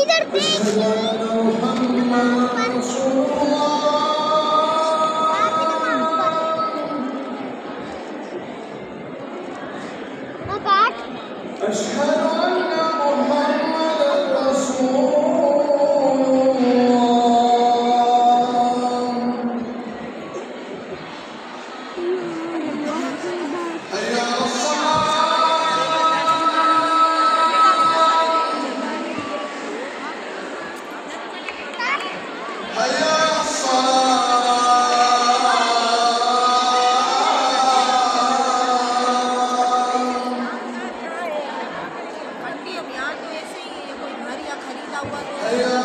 इधर देखिए Let's go. Yeah.